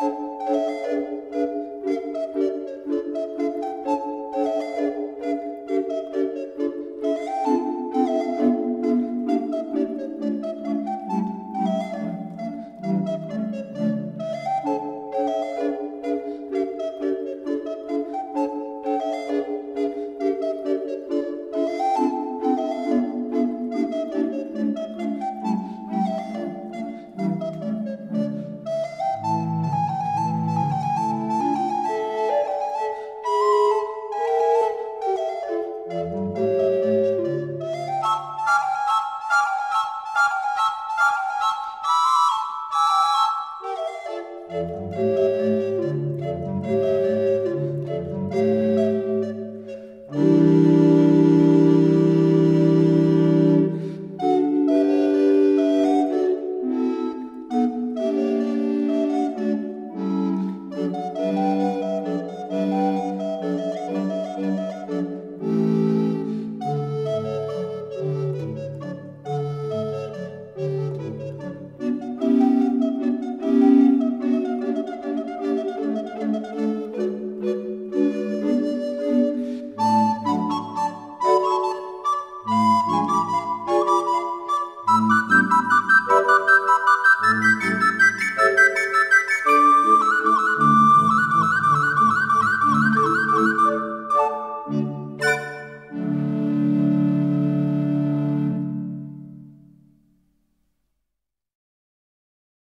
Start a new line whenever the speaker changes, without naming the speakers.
Música Música